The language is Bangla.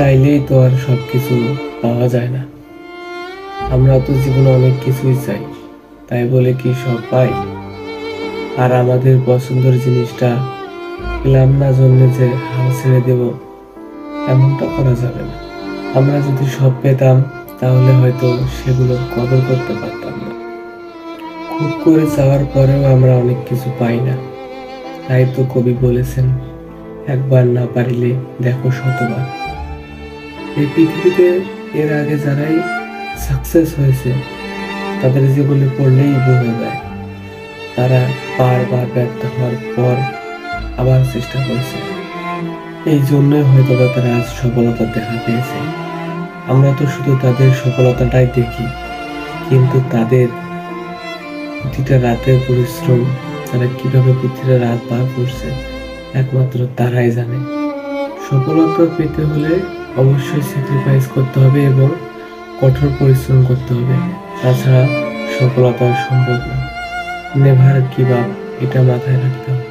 চাইলেই তো আর সব কিছু পাওয়া যায় না। আমরা তো জীবনে অনেক কিছুই চাই, তাই বলে কি সব পাই? আর আমাদের পছন্দের জিনিসটা পেলাম না জন্য যে হাল ছেড়ে দেব, এমনটা করা যাবে না। আমরা যদি সব পেতাম, তাহলে হয়তো সেগুলো কদর করতে পারতাম না। খুব করে চাওয়ার পরেও আমরা অনেক কিছু পাই না। তাই তো কবি বলেছেন, একবার না পারিলে দেখো শতবার। এই পৃথিবীতে এর আগে যারাই সাকসেস হয়েছে, তাদের জীবনে পড়লেই বোঝা যায়। তারা বারবার ব্যর্থ হওয়ার পর আবার চেষ্টা করেছে। এই জন্যই হয়তো বা তারা আজ সফলতা দেখা পেয়েছে। আমরা তো শুধু তাদের সফলতাটাই দেখি, কিন্তু তাদের প্রতিটা রাতের পরিশ্রম, তারা কীভাবে প্রতিটা রাত পার করছে, একমাত্র তারাই জানে। সফলতা পেতে হলে অবশ্যই স্যাক্রিফাইস করতে হবে এবং কঠোর পরিশ্রম করতে হবে। তাছাড়া সফলতা সম্ভব না নেভার গিভ আপ, এটা মাথায় রাখতে হবে।